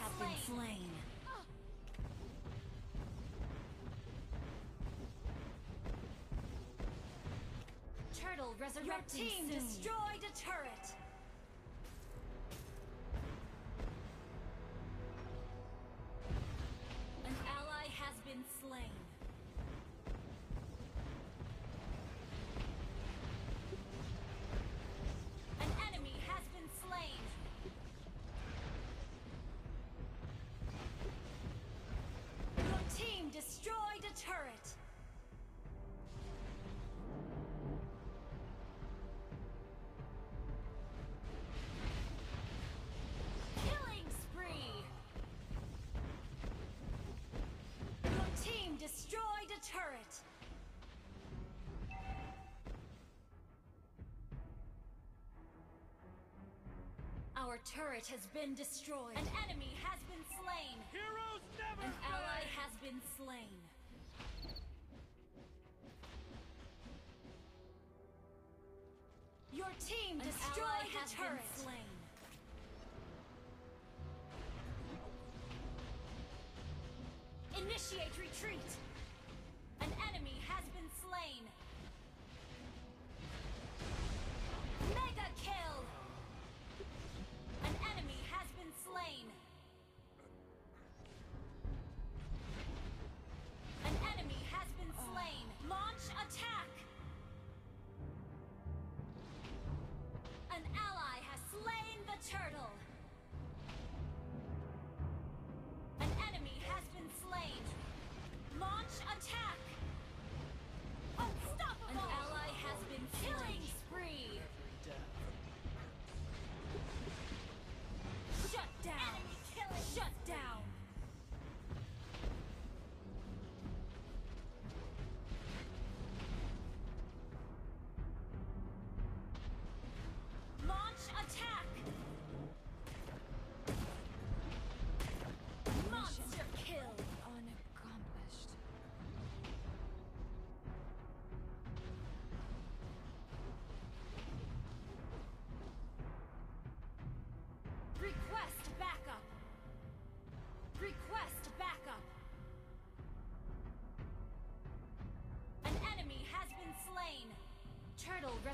Have slain. been slain. Turtle Your team soon. destroyed a turret. Our turret has been destroyed. An enemy has been slain. Heroes never An ally has been slain. Your team An destroyed ally a has turret. been slain. Initiate retreat. An enemy has been slain.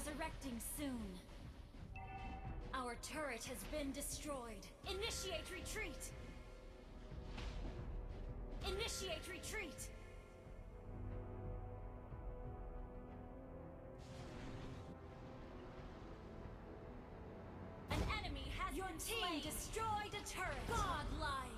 Resurrecting soon. Our turret has been destroyed. Initiate retreat. Initiate retreat. An enemy has Your been team slain. destroyed a turret. Godlike.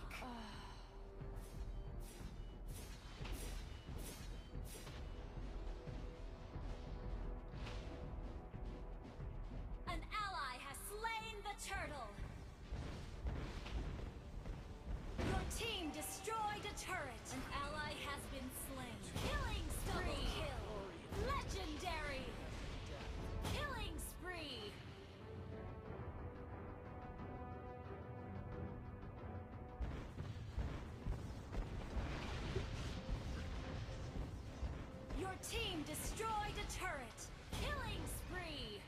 Team destroyed a turret. Killing spree.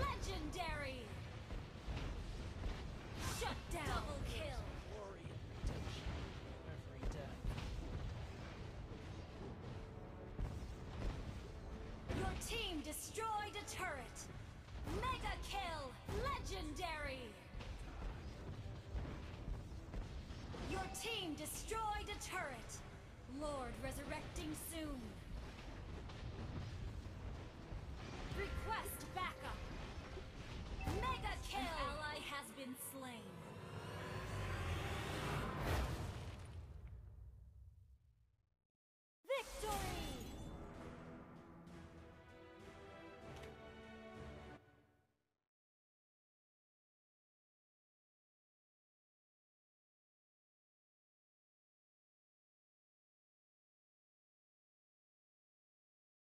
Legendary. Shut down. Double kill. Glory and redemption. Every death. Your team destroyed a turret. Team destroyed a turret. Lord resurrecting soon. Request backup. Mega kill. An ally has been slain.